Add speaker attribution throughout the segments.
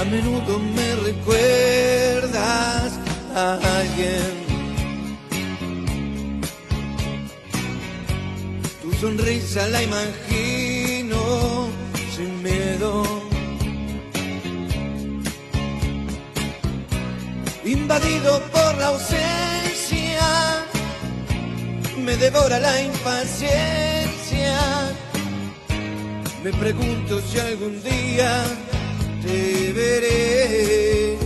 Speaker 1: A menudo me recuerdas a alguien. Tu sonrisa la imagino sin miedo. Invadido por la ausencia, me devora la impaciencia. Me pregunto si algún día te veré.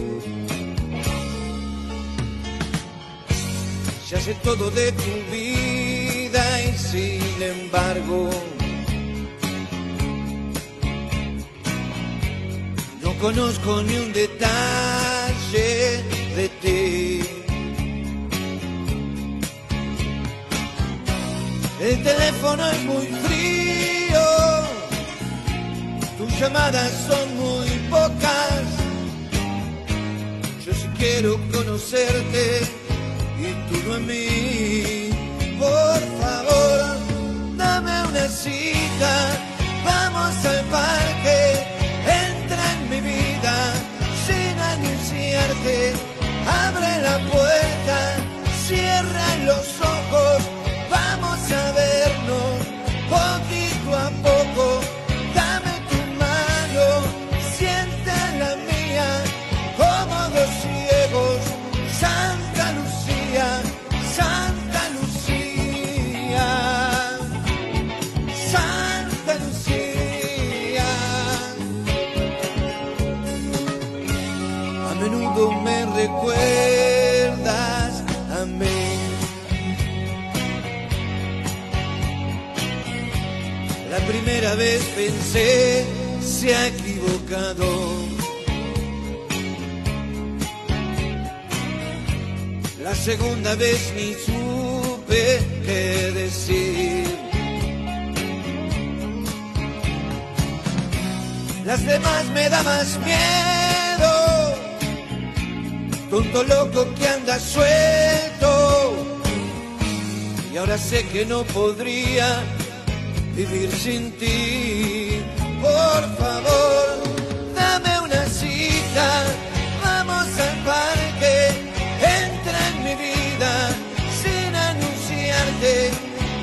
Speaker 1: Ya sé todo de tu vida y sin embargo no conozco ni un detalle de ti. El teléfono es muy frío, tus llamadas son muy quiero conocerte y tú no a mí. La primera vez pensé, se ha equivocado. La segunda vez ni supe qué decir. Las demás me da más miedo. Tonto loco que anda suelto. Y ahora sé que no podría vivir sin ti. Por favor, dame una cita. Vamos al parque. Entra en mi vida sin anunciarte.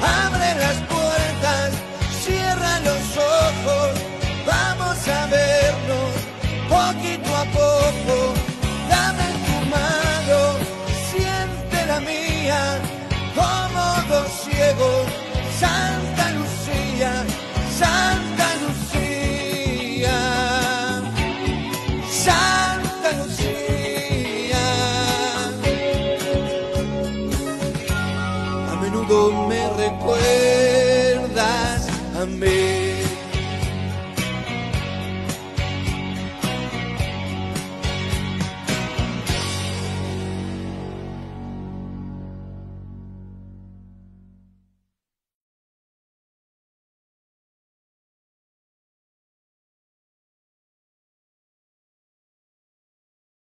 Speaker 1: Abre las puertas, cierra los ojos. Vamos a vernos poquito a poco. Dame tu mano, siente la mía. Como dos ciegos, me recuerdas a mí.